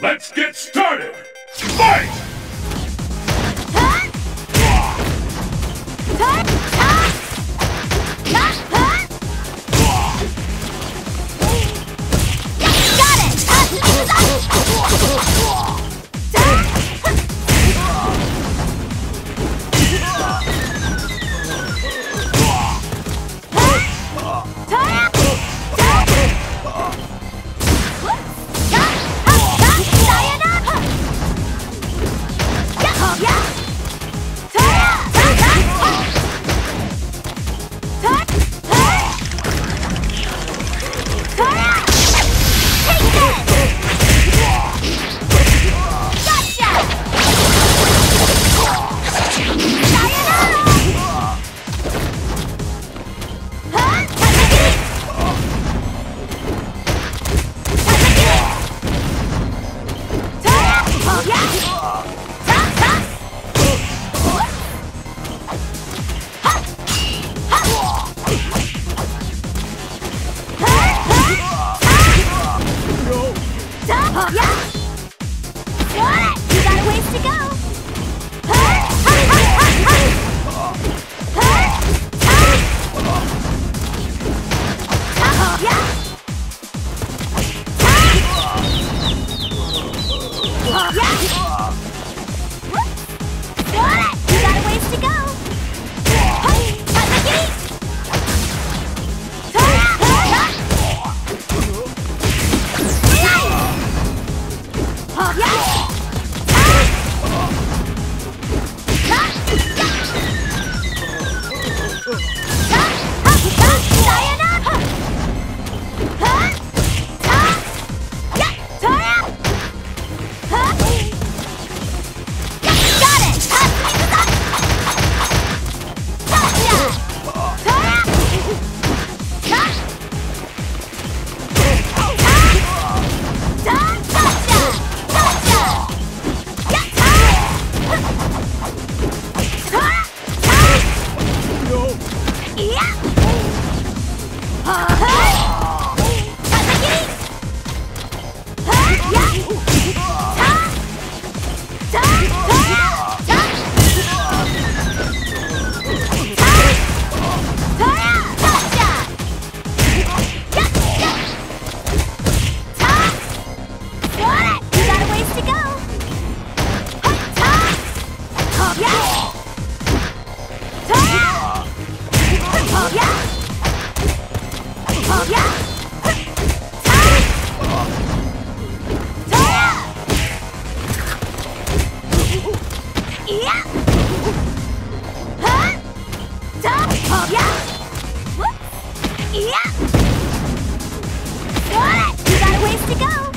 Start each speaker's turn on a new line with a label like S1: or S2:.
S1: Let's get started! Fight! Got
S2: it! Yeah! いや。はい Yeah. Got it! You got a ways to go!